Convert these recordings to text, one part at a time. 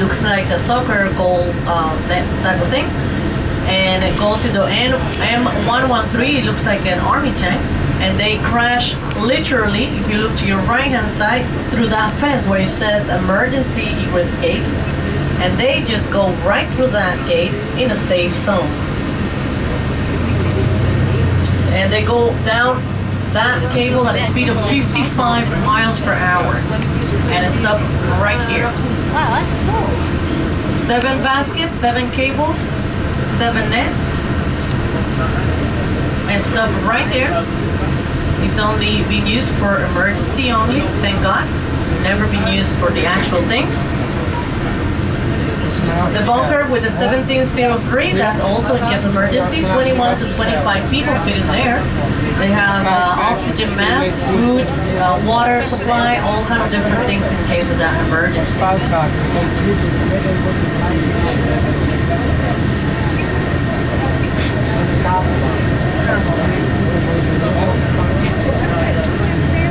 looks like a soccer goal, uh, that type of thing. And it goes into M- M113, it looks like an army tank. And they crash literally, if you look to your right hand side, through that fence where it says emergency egress gate. And they just go right through that gate in a safe zone. And they go down that cable at a speed of 55 miles per hour. And it stopped right here. Wow, that's cool. Seven baskets, seven cables, seven net. And stuff right there. It's only been used for emergency only, thank God. Never been used for the actual thing. The bunker with the 1703, that's also in case emergency. 21 to 25 people fit in there. They have uh, oxygen mask, food, uh, water supply, all kinds of different things in case of that emergency.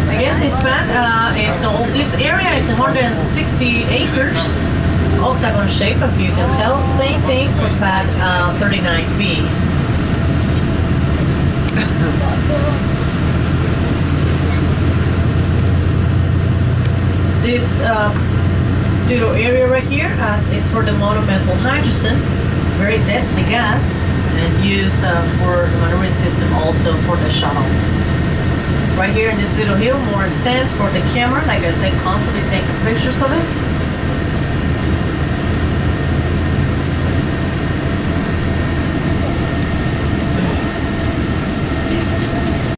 Again, this pad, uh, it's all, this area, it's 160 acres, octagon shape, if you can tell. Same thing for pad uh, 39B. this uh, little area right here, uh, it's for the monomethyl hydrazine, very deadly gas, and used uh, for the maneuvering system also for the shuttle. Right here in this little hill, more stands for the camera, like I said, constantly taking pictures of it.